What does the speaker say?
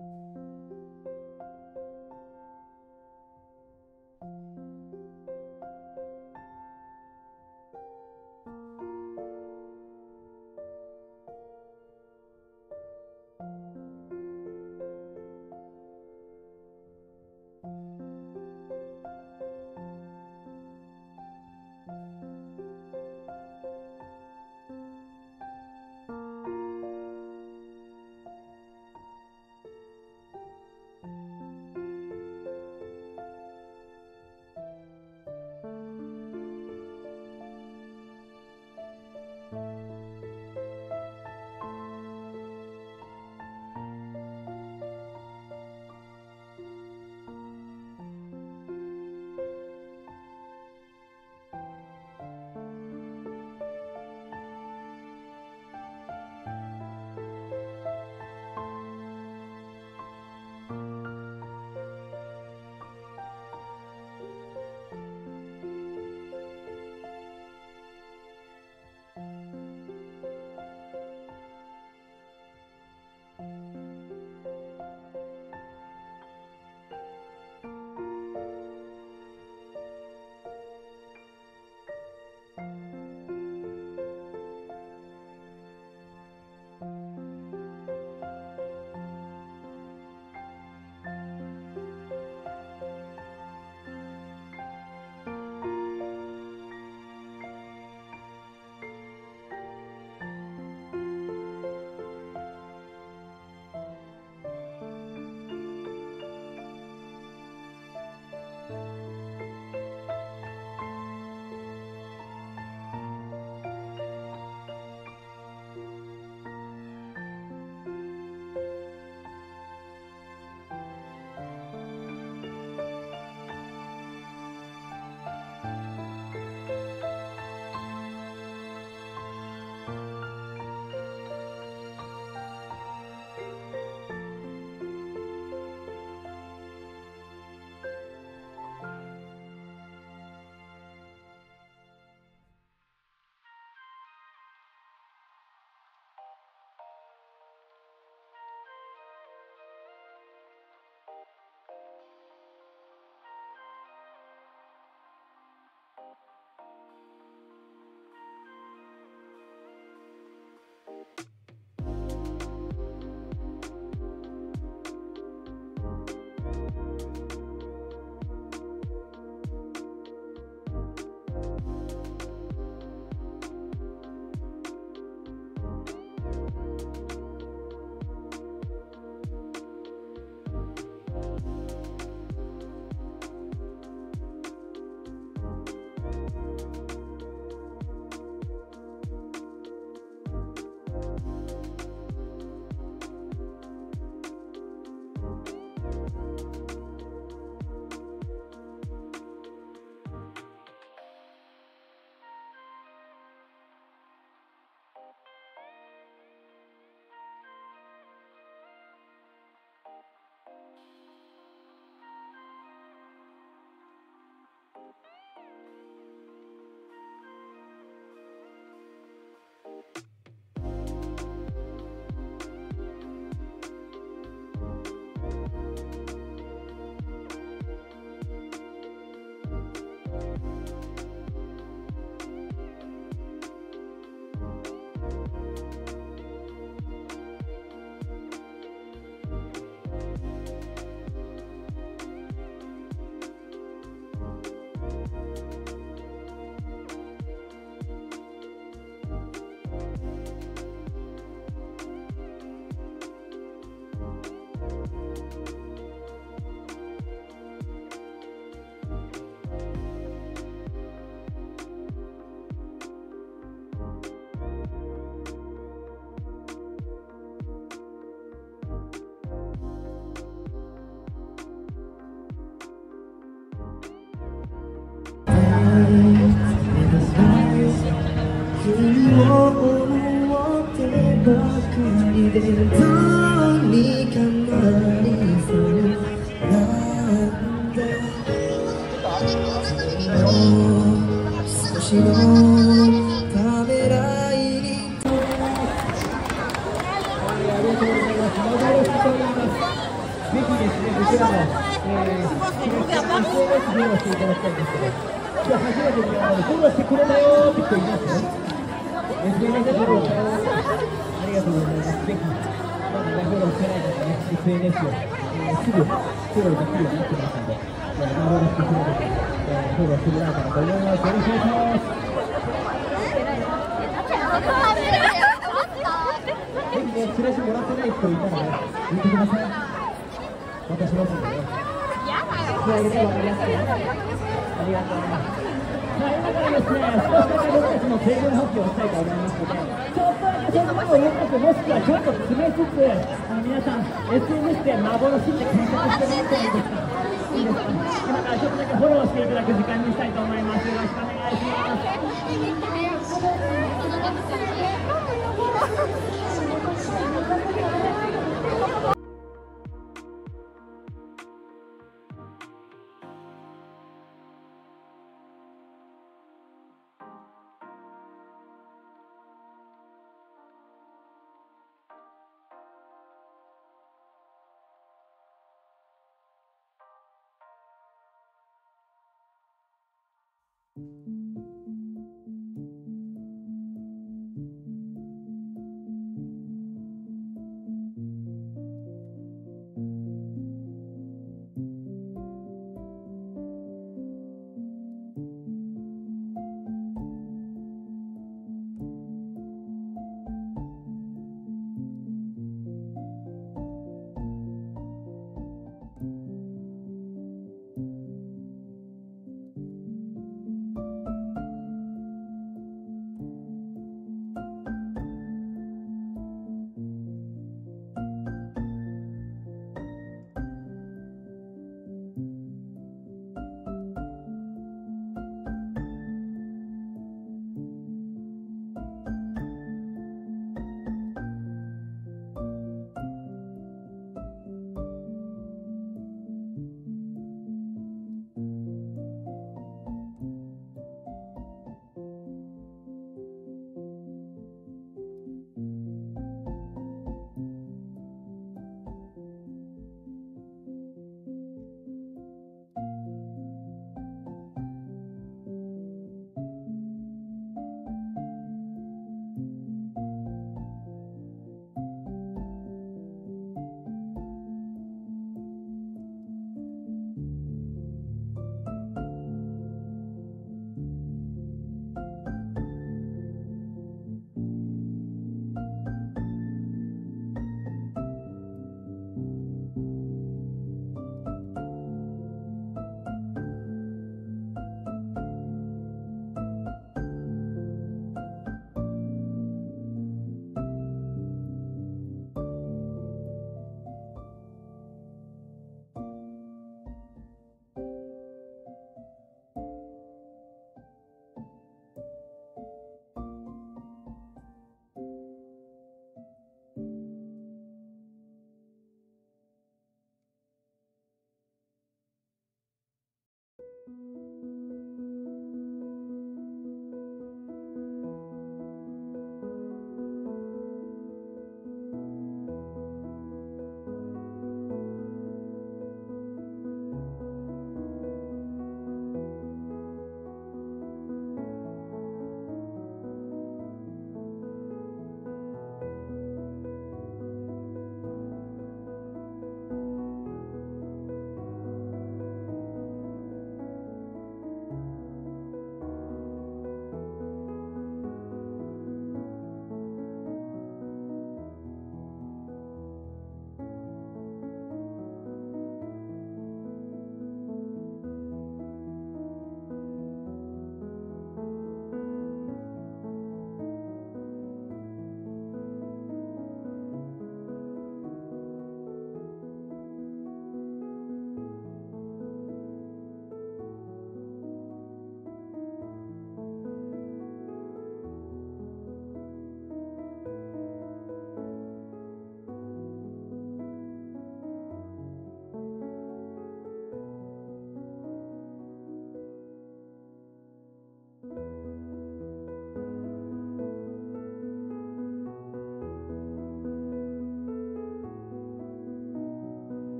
you ォローしてくれたよって人いますね。ありがとうございます。ぜひ、まだね、フォローしてない方ね、SNS を、えー、すぐフォローできるようになってますので、えー、まろくフォローで、えー、フォローしてもらえたらと思います。よろしくお願いします。ぜひね、チラシもらってない人いたらね、言ってください。渡しますんでね。加えると分かりやすい。ありがとうございます。さあ、今からですね、少しだけ僕たちの成分発表をしたいと思いますとを言うともしくはちょっと詰めつつ、あの皆さん、SNS で幻って検索してもらってもいいですかいいですか今からちょっとだけフォローしていただく時間にしたいと思います。よろしくお願いします。